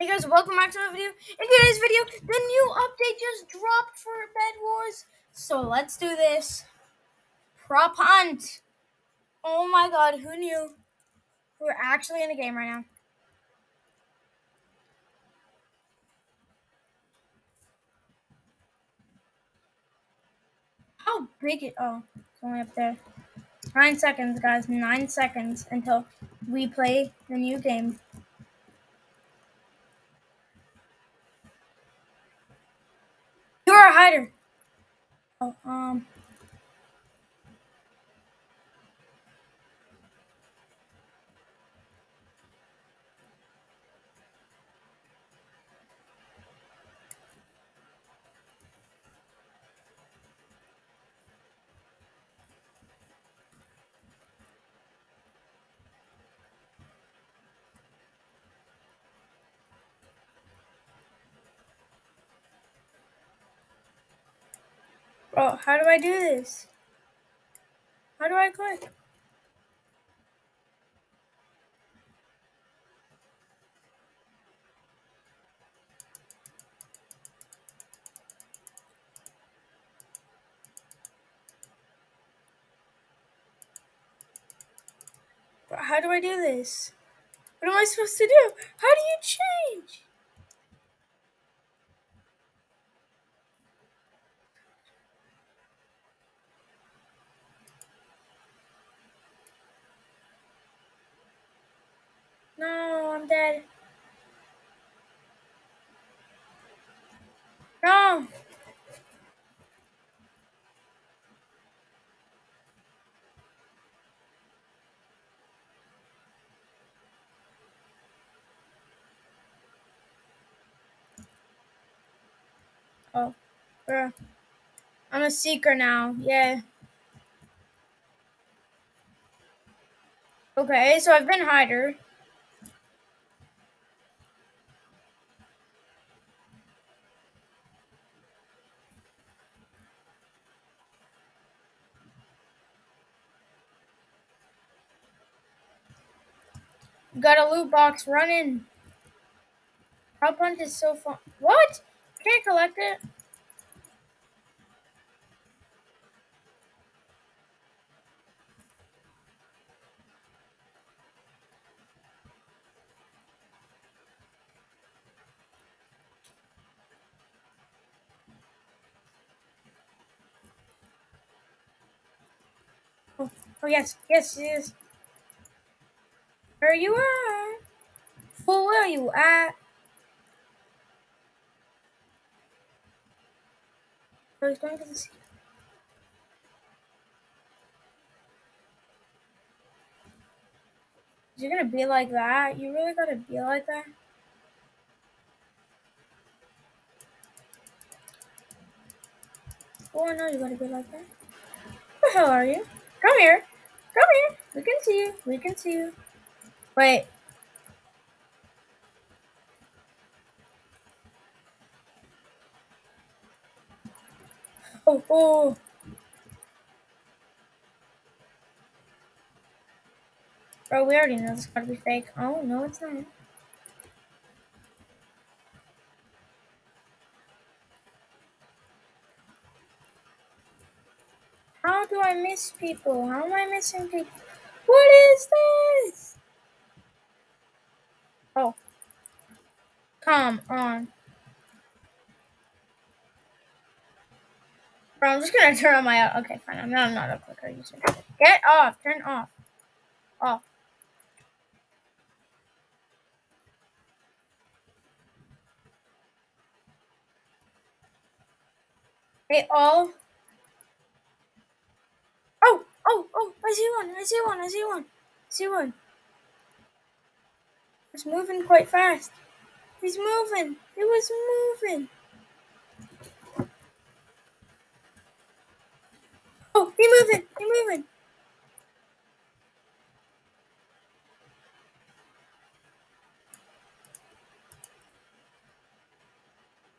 Hey guys, welcome back to my video. In today's video, the new update just dropped for Bed Wars. So let's do this. Prop hunt. Oh my god, who knew? We're actually in the game right now. How big it oh, it's only up there. Nine seconds, guys. Nine seconds until we play the new game. Oh, um. Oh, how do I do this? How do I click? How do I do this? What am I supposed to do? How do you change? No, I'm dead. No. Oh, bruh. I'm a seeker now. Yeah. Okay, so I've been hider. Got a loot box running. How hunt is so fun. What? Can't collect it. Oh, oh yes, yes, yes. Where you are. Who are you at? It gonna be like that? You really gotta be like that? Oh, no, you gotta be like that. Where the hell are you? Come here. Come here. We can see you. We can see you. Wait. Oh, oh. Bro, we already know this gotta be fake. Oh, no, it's not. How do I miss people? How am I missing people? What is this? Oh. Come on. Bro, I'm just gonna turn on my. Okay, fine. I'm not, I'm not a clicker user. Get off. Turn off. Off. They all. Oh, oh, oh! I see one. I see one. I see one. I see one. It's moving quite fast. He's moving. It was moving. Oh, he moving. He moving.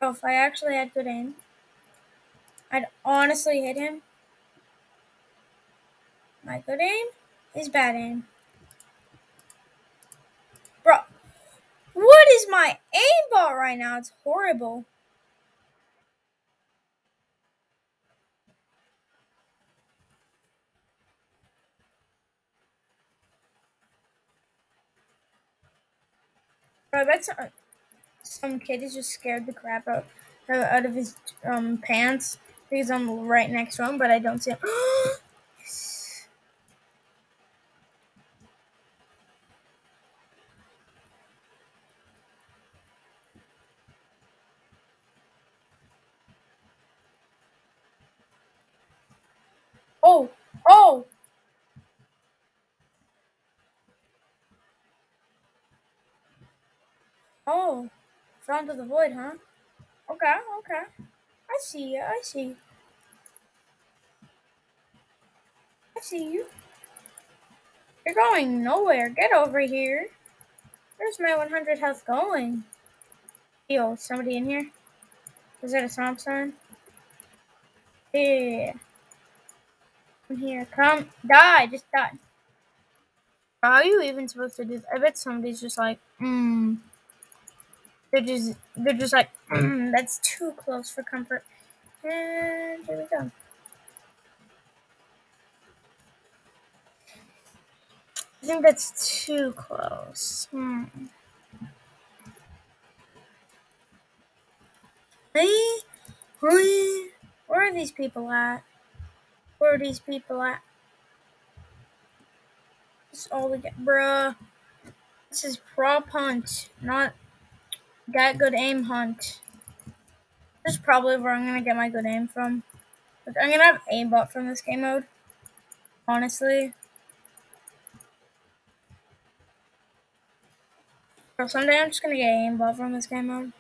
Oh, if I actually had good aim, I'd honestly hit him. My good aim is bad aim. Bro, what is my aim ball right now? It's horrible. I bet some, some kid is just scared the crap out, out of his um, pants because I'm right next to him, but I don't see him. oh, oh! Oh, fell into the void, huh? Okay, okay. I see you, I see you. I see you. You're going nowhere. Get over here. Where's my 100 health going? Yo, somebody in here? Is that a swamp sign? Yeah. Come here. Come. Die. Just die. How are you even supposed to do this? I bet somebody's just like, hmm. They're just, they're just like, mm, that's too close for comfort. And here we go. I think that's too close. Hmm. Where are these people at? Where are these people at? This is all we get, bruh. This is prop hunt, not Got good aim hunt. This is probably where I'm gonna get my good aim from. I'm gonna have aimbot from this game mode. Honestly. So someday I'm just gonna get aimbot from this game mode.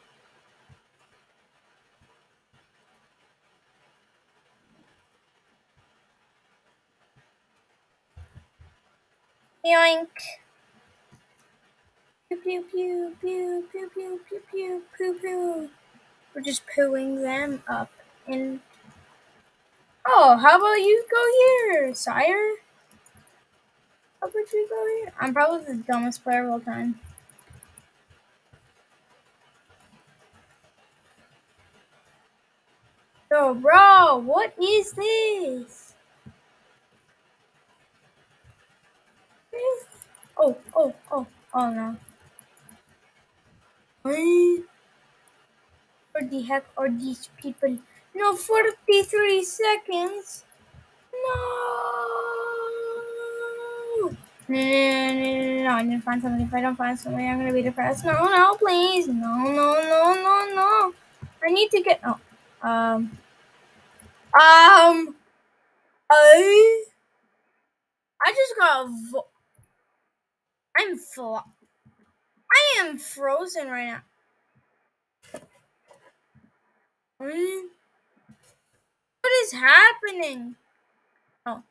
Yoink pew pew pew pew pew pew pew pew pew. We're just pooing them up. And oh, how about you go here, sire? How about you go here? I'm probably the dumbest player of all time. So, bro, what is this? this? Oh, oh, oh, oh no. Where the heck are these people? No, 43 seconds. No. No, no, no, no, I'm gonna find somebody. If I don't find somebody, I'm gonna be depressed. No, no, please. No, no, no, no, no. I need to get. Oh, um, um, I, I just got. Vo- I'm full. I am frozen right now. Hmm? What is happening? Oh.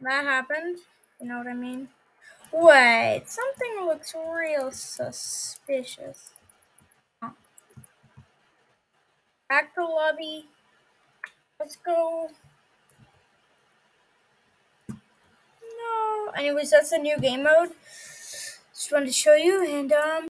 That happened. You know what I mean? Wait, something looks real suspicious. Oh. Back to lobby. Let's go. No. Anyways, that's a new game mode. Just wanted to show you and um